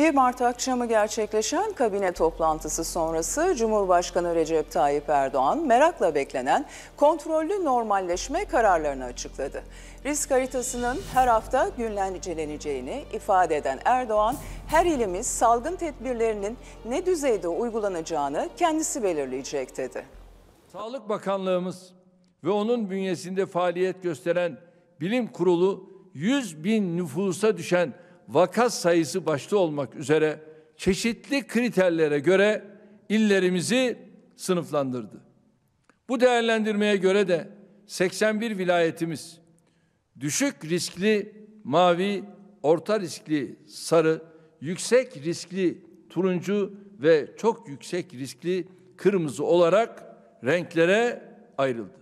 1 Mart akşamı gerçekleşen kabine toplantısı sonrası Cumhurbaşkanı Recep Tayyip Erdoğan merakla beklenen kontrollü normalleşme kararlarını açıkladı. Risk haritasının her hafta günlenceleneceğini ifade eden Erdoğan, her ilimiz salgın tedbirlerinin ne düzeyde uygulanacağını kendisi belirleyecek dedi. Sağlık Bakanlığımız ve onun bünyesinde faaliyet gösteren bilim kurulu 100 bin nüfusa düşen vaka sayısı başta olmak üzere çeşitli kriterlere göre illerimizi sınıflandırdı. Bu değerlendirmeye göre de 81 vilayetimiz düşük riskli mavi, orta riskli sarı, yüksek riskli turuncu ve çok yüksek riskli kırmızı olarak renklere ayrıldı.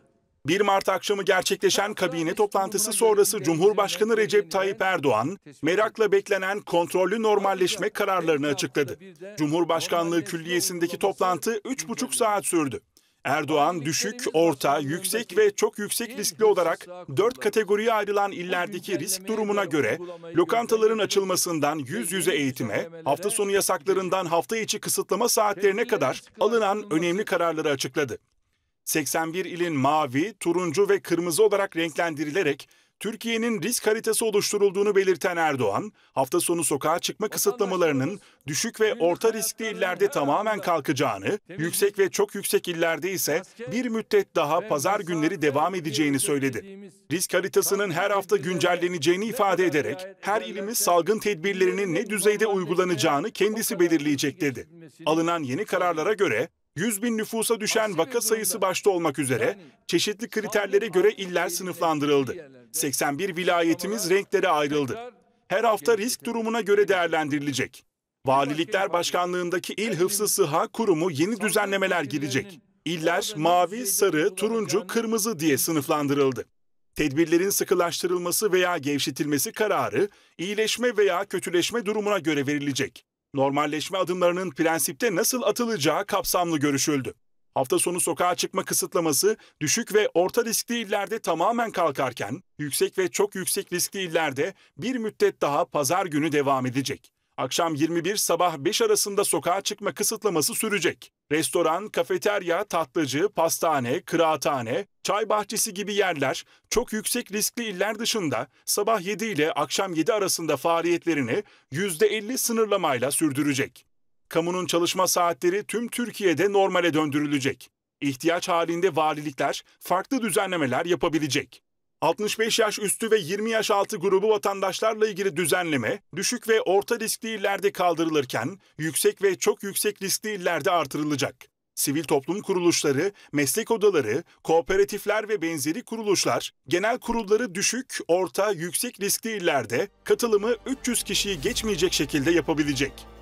1 Mart akşamı gerçekleşen kabine toplantısı sonrası Cumhurbaşkanı Recep Tayyip Erdoğan, merakla beklenen kontrollü normalleşme kararlarını açıkladı. Cumhurbaşkanlığı Külliyesi'ndeki toplantı 3,5 saat sürdü. Erdoğan düşük, orta, yüksek ve çok yüksek riskli olarak dört kategoriye ayrılan illerdeki risk durumuna göre lokantaların açılmasından yüz yüze eğitime, hafta sonu yasaklarından hafta içi kısıtlama saatlerine kadar alınan önemli kararları açıkladı. 81 ilin mavi, turuncu ve kırmızı olarak renklendirilerek Türkiye'nin risk haritası oluşturulduğunu belirten Erdoğan, hafta sonu sokağa çıkma kısıtlamalarının düşük ve orta riskli illerde tamamen kalkacağını, yüksek ve çok yüksek illerde ise bir müddet daha pazar günleri devam edeceğini söyledi. Risk haritasının her hafta güncelleneceğini ifade ederek her ilimiz salgın tedbirlerinin ne düzeyde uygulanacağını kendisi belirleyecek dedi. Alınan yeni kararlara göre 100 bin nüfusa düşen vaka sayısı başta olmak üzere çeşitli kriterlere göre iller sınıflandırıldı. 81 vilayetimiz renklere ayrıldı. Her hafta risk durumuna göre değerlendirilecek. Valilikler Başkanlığındaki İl Hıfzı Sıha Kurumu yeni düzenlemeler girecek. İller mavi, sarı, turuncu, kırmızı diye sınıflandırıldı. Tedbirlerin sıkılaştırılması veya gevşetilmesi kararı iyileşme veya kötüleşme durumuna göre verilecek normalleşme adımlarının prensipte nasıl atılacağı kapsamlı görüşüldü. Hafta sonu sokağa çıkma kısıtlaması düşük ve orta riskli illerde tamamen kalkarken, yüksek ve çok yüksek riskli illerde bir müddet daha pazar günü devam edecek. Akşam 21 sabah 5 arasında sokağa çıkma kısıtlaması sürecek. Restoran, kafeterya, tatlıcı, pastane, kıraathane, çay bahçesi gibi yerler çok yüksek riskli iller dışında sabah 7 ile akşam 7 arasında faaliyetlerini %50 sınırlamayla sürdürecek. Kamunun çalışma saatleri tüm Türkiye'de normale döndürülecek. İhtiyaç halinde valilikler farklı düzenlemeler yapabilecek. 65 yaş üstü ve 20 yaş altı grubu vatandaşlarla ilgili düzenleme düşük ve orta riskli illerde kaldırılırken yüksek ve çok yüksek riskli illerde artırılacak. Sivil toplum kuruluşları, meslek odaları, kooperatifler ve benzeri kuruluşlar genel kurulları düşük, orta, yüksek riskli illerde katılımı 300 kişiyi geçmeyecek şekilde yapabilecek.